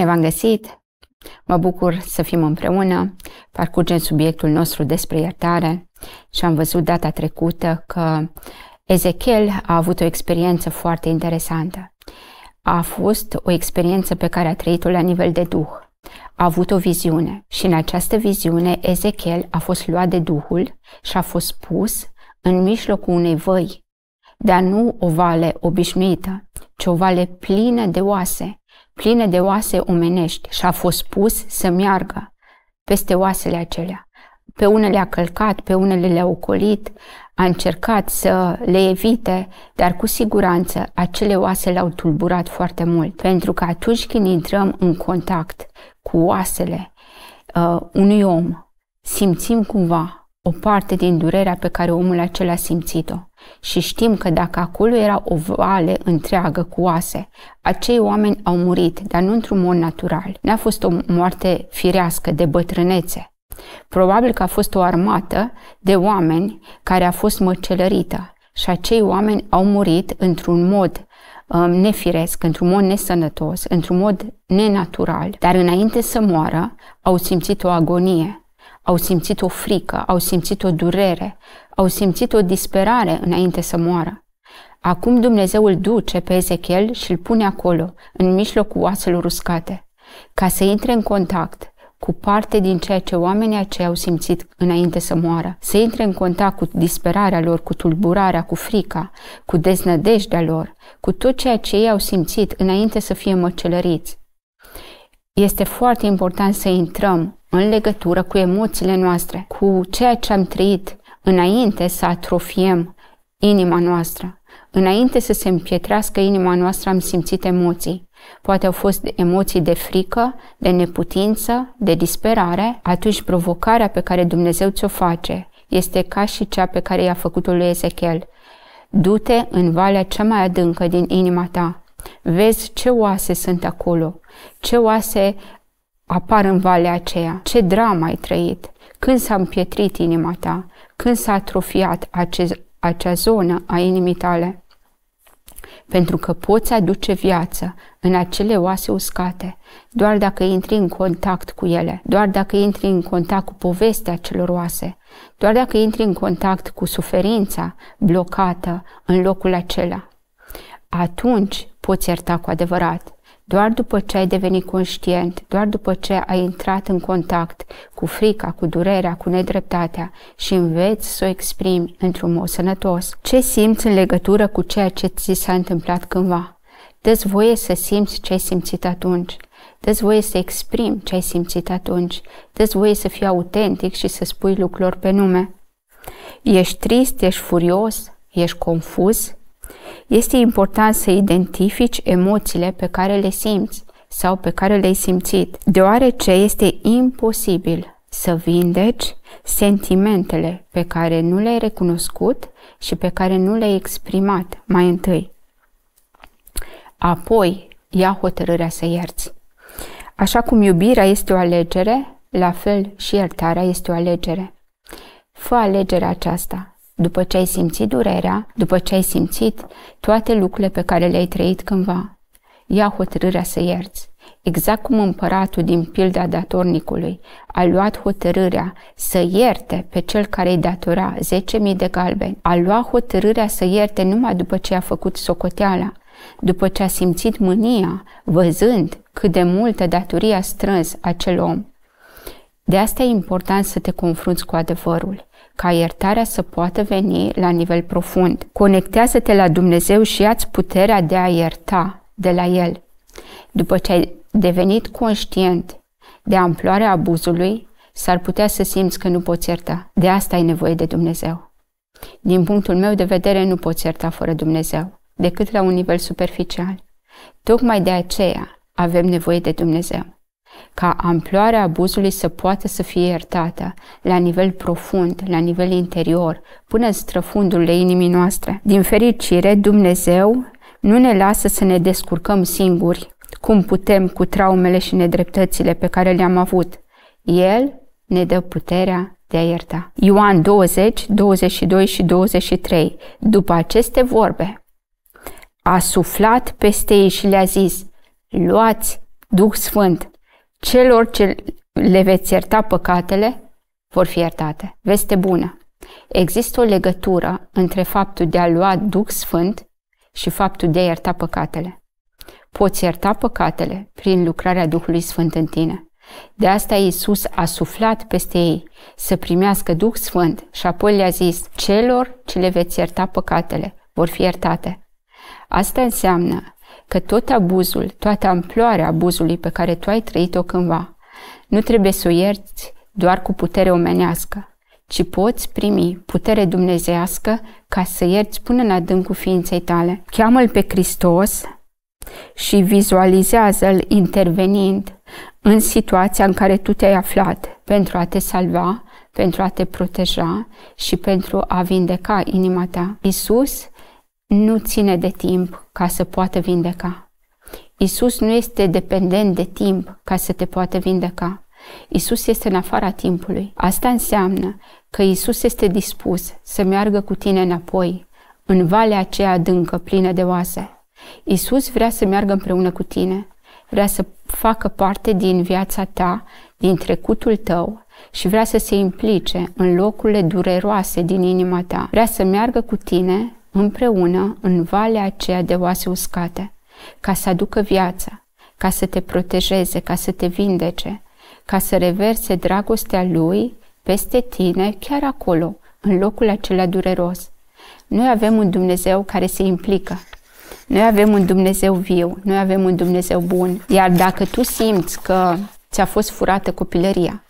Bine v-am găsit! Mă bucur să fim împreună, parcurgem subiectul nostru despre iertare și am văzut data trecută că Ezechiel a avut o experiență foarte interesantă. A fost o experiență pe care a trăit-o la nivel de duh. A avut o viziune și în această viziune Ezechiel a fost luat de Duhul și a fost pus în mijlocul unei văi, dar nu o vale obișnuită, ci o vale plină de oase, pline de oase omenești și a fost pus să meargă peste oasele acelea. Pe unele a călcat, pe unele le-a ocolit, a încercat să le evite, dar cu siguranță acele oase l-au tulburat foarte mult. Pentru că atunci când intrăm în contact cu oasele uh, unui om, simțim cumva o parte din durerea pe care omul acela a simțit-o. Și știm că dacă acolo era o vale întreagă cu oase, acei oameni au murit, dar nu într-un mod natural. N-a fost o moarte firească de bătrânețe. Probabil că a fost o armată de oameni care a fost măcelărită și acei oameni au murit într-un mod um, nefiresc, într-un mod nesănătos, într-un mod nenatural, dar înainte să moară au simțit o agonie, au simțit o frică, au simțit o durere, au simțit o disperare înainte să moară. Acum Dumnezeu îl duce pe Ezechiel și îl pune acolo, în mijlocul oaselor uscate, ca să intre în contact cu parte din ceea ce oamenii aceia au simțit înainte să moară, să intre în contact cu disperarea lor, cu tulburarea, cu frica, cu deznădejdea lor, cu tot ceea ce ei au simțit înainte să fie măcelăriți. Este foarte important să intrăm în legătură cu emoțiile noastre, cu ceea ce am trăit înainte să atrofiem inima noastră. Înainte să se împietrească inima noastră am simțit emoții. Poate au fost emoții de frică, de neputință, de disperare, atunci provocarea pe care Dumnezeu ți-o face este ca și cea pe care i-a făcut-o lui Ezechiel. Du-te în valea cea mai adâncă din inima ta. Vezi ce oase sunt acolo, ce oase apar în valea aceea, ce dramă ai trăit, când s-a împietrit inima ta, când s-a atrofiat ace- acea zonă a inimii tale. Pentru că poți aduce viață în acele oase uscate, doar dacă intri în contact cu ele, doar dacă intri în contact cu povestea celor oase, doar dacă intri în contact cu suferința blocată în locul acela. Atunci poți ierta cu adevărat. Doar după ce ai devenit conștient, doar după ce ai intrat în contact cu frica, cu durerea, cu nedreptatea și înveți să o exprimi într-un mod sănătos. Ce simți în legătură cu ceea ce ți s-a întâmplat cândva? Dă-ți voie să simți ce ai simțit atunci. Dă-ți voie să exprimi ce ai simțit atunci. Dă-ți voie să fii autentic și să spui lucrurilor pe nume. Ești trist, ești furios, ești confuz, este important să identifici emoțiile pe care le simți sau pe care le-ai simțit, deoarece este imposibil să vindeci sentimentele pe care nu le-ai recunoscut și pe care nu le-ai exprimat mai întâi. Apoi, ia hotărârea să ierți. Așa cum iubirea este o alegere, la fel și iertarea este o alegere. Fă alegerea aceasta după ce ai simțit durerea, după ce ai simțit toate lucrurile pe care le-ai trăit cândva, ia hotărârea să ierți. Exact cum împăratul din pilda datornicului a luat hotărârea să ierte pe cel care îi datora 10.000 de galbeni, a luat hotărârea să ierte numai după ce a făcut socoteala, după ce a simțit mânia, văzând cât de multă datorie a strâns acel om. De asta e important să te confrunți cu adevărul ca iertarea să poată veni la nivel profund. Conectează-te la Dumnezeu și ia-ți puterea de a ierta de la El. După ce ai devenit conștient de amploarea abuzului, s-ar putea să simți că nu poți ierta. De asta ai nevoie de Dumnezeu. Din punctul meu de vedere, nu poți ierta fără Dumnezeu, decât la un nivel superficial. Tocmai de aceea avem nevoie de Dumnezeu ca amploarea abuzului să poată să fie iertată la nivel profund, la nivel interior, până în străfundurile inimii noastre. Din fericire, Dumnezeu nu ne lasă să ne descurcăm singuri cum putem cu traumele și nedreptățile pe care le-am avut. El ne dă puterea de a ierta. Ioan 20, 22 și 23. După aceste vorbe, a suflat peste ei și le-a zis, luați Duh Sfânt, celor ce le veți ierta păcatele, vor fi iertate. Veste bună. Există o legătură între faptul de a lua Duh Sfânt și faptul de a ierta păcatele. Poți ierta păcatele prin lucrarea Duhului Sfânt în tine. De asta Iisus a suflat peste ei să primească Duh Sfânt și apoi le-a zis, celor ce le veți ierta păcatele vor fi iertate. Asta înseamnă că tot abuzul, toată amploarea abuzului pe care tu ai trăit-o cândva, nu trebuie să o ierți doar cu putere omenească, ci poți primi putere dumnezească ca să ierți până în adâncul ființei tale. Cheamă-L pe Hristos și vizualizează-L intervenind în situația în care tu te-ai aflat pentru a te salva, pentru a te proteja și pentru a vindeca inima ta. Isus nu ține de timp ca să poată vindeca. Isus nu este dependent de timp ca să te poată vindeca. Isus este în afara timpului. Asta înseamnă că Isus este dispus să meargă cu tine înapoi, în valea aceea adâncă, plină de oase. Isus vrea să meargă împreună cu tine, vrea să facă parte din viața ta, din trecutul tău și vrea să se implice în locurile dureroase din inima ta. Vrea să meargă cu tine împreună în valea aceea de oase uscate, ca să aducă viața, ca să te protejeze, ca să te vindece, ca să reverse dragostea Lui peste tine chiar acolo, în locul acela dureros. Noi avem un Dumnezeu care se implică. Noi avem un Dumnezeu viu, noi avem un Dumnezeu bun. Iar dacă tu simți că ți-a fost furată copilăria,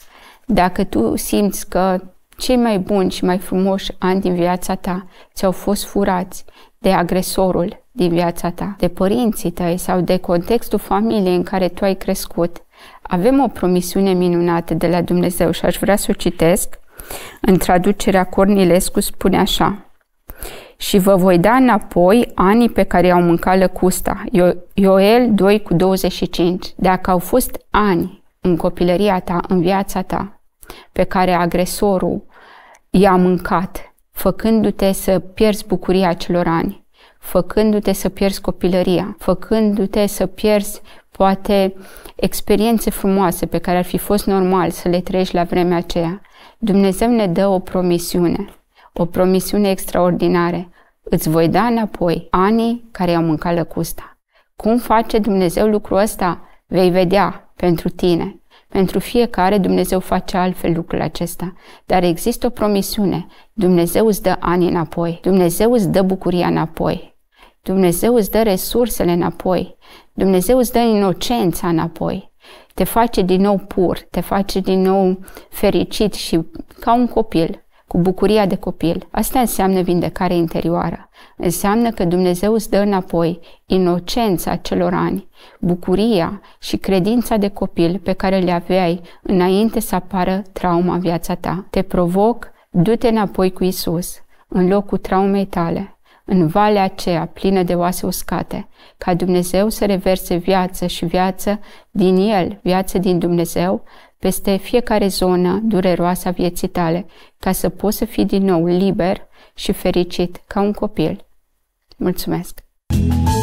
dacă tu simți că cei mai buni și mai frumoși ani din viața ta ți-au fost furați de agresorul din viața ta, de părinții tăi sau de contextul familiei în care tu ai crescut, avem o promisiune minunată de la Dumnezeu și aș vrea să o citesc. În traducerea Cornilescu spune așa și vă voi da înapoi anii pe care au mâncat lăcusta. Ioel 2 cu 25. Dacă au fost ani în copilăria ta, în viața ta, pe care agresorul i-a mâncat, făcându-te să pierzi bucuria acelor ani, făcându-te să pierzi copilăria, făcându-te să pierzi poate experiențe frumoase pe care ar fi fost normal să le trăiești la vremea aceea. Dumnezeu ne dă o promisiune, o promisiune extraordinară. Îți voi da înapoi anii care au mâncat lăcusta. Cum face Dumnezeu lucrul ăsta? Vei vedea pentru tine. Pentru fiecare Dumnezeu face altfel lucrul acesta. Dar există o promisiune. Dumnezeu îți dă ani înapoi. Dumnezeu îți dă bucuria înapoi. Dumnezeu îți dă resursele înapoi. Dumnezeu îți dă inocența înapoi. Te face din nou pur, te face din nou fericit și ca un copil, cu bucuria de copil. Asta înseamnă vindecare interioară. Înseamnă că Dumnezeu îți dă înapoi inocența celor ani, bucuria și credința de copil pe care le aveai înainte să apară trauma în viața ta. Te provoc, du-te înapoi cu Isus, în locul traumei tale în valea aceea plină de oase uscate, ca Dumnezeu să reverse viață și viață din El, viață din Dumnezeu, peste fiecare zonă dureroasă a vieții tale, ca să poți să fii din nou liber și fericit ca un copil. Mulțumesc! thank you